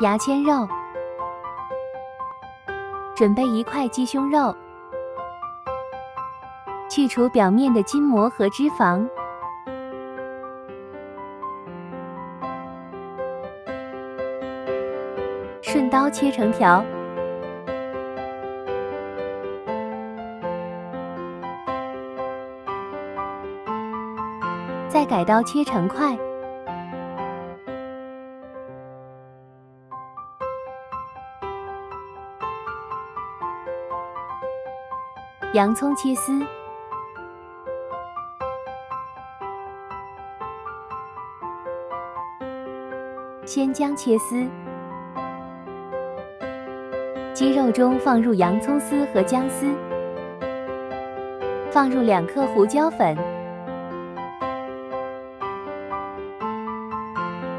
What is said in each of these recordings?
牙签肉，准备一块鸡胸肉，去除表面的筋膜和脂肪，顺刀切成条，再改刀切成块。洋葱切丝，鲜姜切丝，鸡肉中放入洋葱丝和姜丝，放入两克胡椒粉，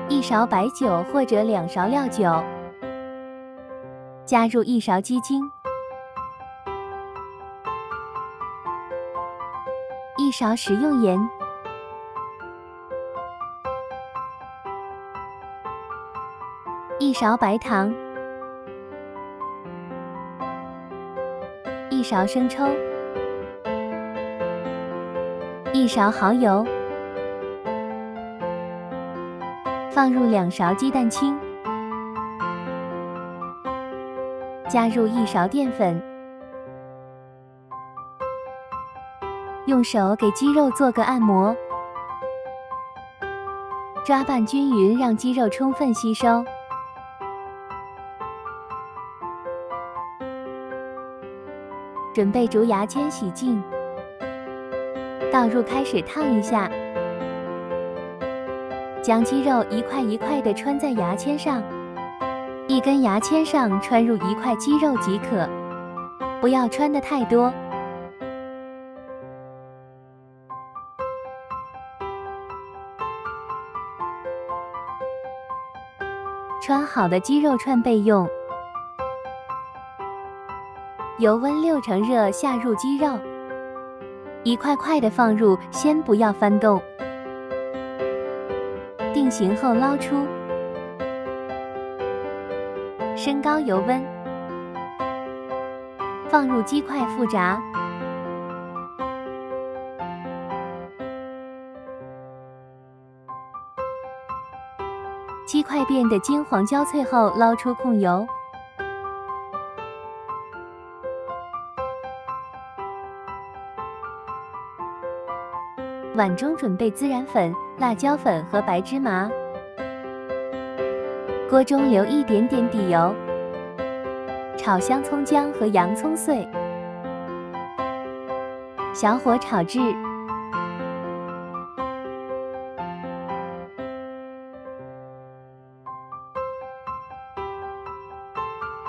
一勺白酒或者两勺料酒，加入一勺鸡精。一勺食用盐，一勺白糖，一勺生抽，一勺蚝油，放入两勺鸡蛋清，加入一勺淀粉。用手给鸡肉做个按摩，抓拌均匀，让鸡肉充分吸收。准备竹牙签洗净，倒入开水烫一下，将鸡肉一块一块的穿在牙签上，一根牙签上穿入一块鸡肉即可，不要穿的太多。穿好的鸡肉串备用，油温六成热下入鸡肉，一块块的放入，先不要翻动。定型后捞出，升高油温，放入鸡块复炸。鸡块变得金黄焦脆后，捞出控油，碗中准备孜然粉、辣椒粉和白芝麻，锅中留一点点底油，炒香葱姜和洋葱碎，小火炒至。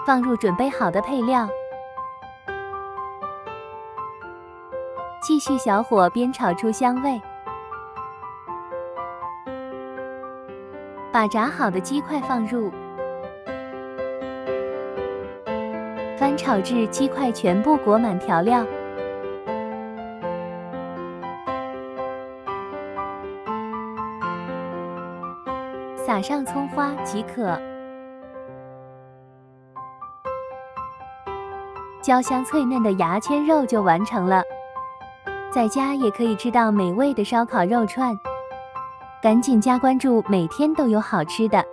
放入准备好的配料，继续小火煸炒出香味。把炸好的鸡块放入，翻炒至鸡块全部裹满调料，撒上葱花即可。焦香脆嫩的牙签肉就完成了，在家也可以吃到美味的烧烤肉串。赶紧加关注，每天都有好吃的。